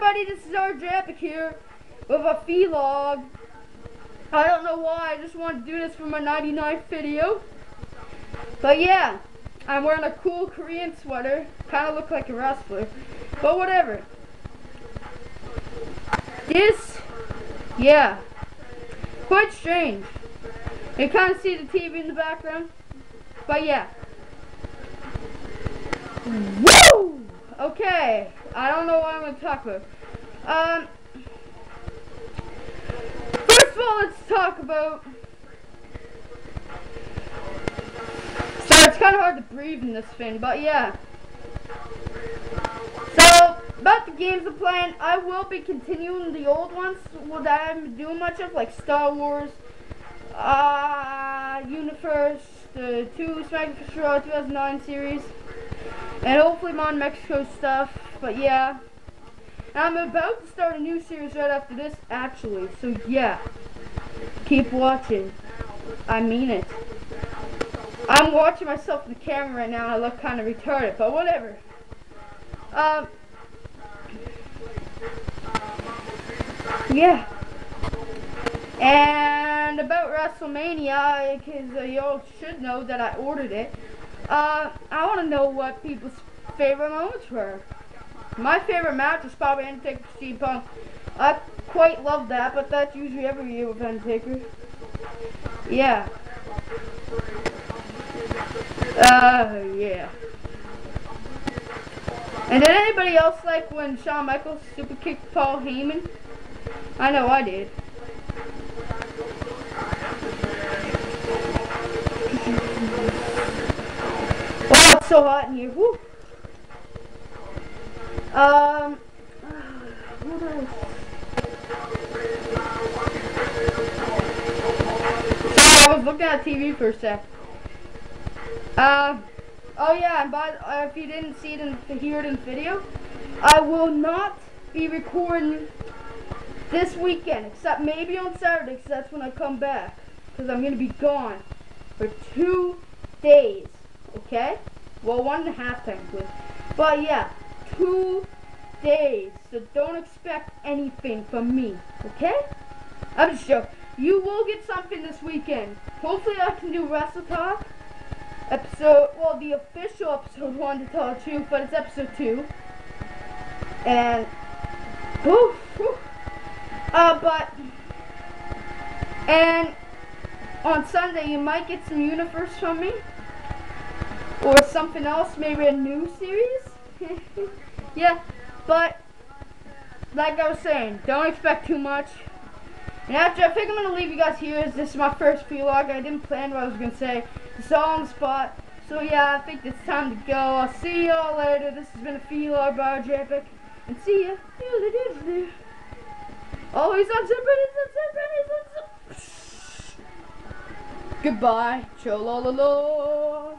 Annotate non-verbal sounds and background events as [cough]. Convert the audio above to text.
everybody, this is our Epic here with a vlog. I don't know why, I just wanted to do this for my 99th video. But yeah, I'm wearing a cool Korean sweater. Kind of look like a wrestler. But whatever. This, yeah, quite strange. You kind of see the TV in the background. But yeah. Woo! Okay, I don't know what I'm going to talk about. Um, first of all, let's talk about. So it's kind of hard to breathe in this thing, but yeah. So about the games I'm playing, I will be continuing the old ones that I haven't doing much of, like Star Wars, uh, Universe, the two Smash Bros. 2009 series. And hopefully Mon Mexico stuff. But yeah. I'm about to start a new series right after this, actually. So yeah. Keep watching. I mean it. I'm watching myself in the camera right now and I look kind of retarded, but whatever. Um. Yeah. And about WrestleMania, because uh, y'all should know that I ordered it. Uh, I want to know what people's favorite moments were. My favorite match was probably Undertaker CM Punk. I quite love that, but that's usually every year with Undertaker. Yeah. Uh, yeah. And did anybody else like when Shawn Michaels super kicked Paul Heyman? I know I did. So hot in here. Woo. Um, what else? Sorry, I was looking at TV for a sec. Uh, oh yeah, and by uh, if you didn't see it and hear it in video, I will not be recording this weekend, except maybe on Saturday, because that's when I come back. Because I'm going to be gone for two days, okay? Well, one and a half technically. But yeah, two days. So don't expect anything from me, okay? I'm just joking. You will get something this weekend. Hopefully I can do Wrestle Talk. Episode, well, the official episode [laughs] one to tell the truth, but it's episode two. And, whew, whew. Uh, but, and on Sunday you might get some universe from me or something else, maybe a new series. [laughs] yeah, but like I was saying, don't expect too much. And after, I think I'm gonna leave you guys here. This is my first vlog. I didn't plan what I was gonna say. It's all on the spot. So yeah, I think it's time to go. I'll see y'all later. This has been a vlog by Epic, and see ya. Always on Goodbye. Cholololo.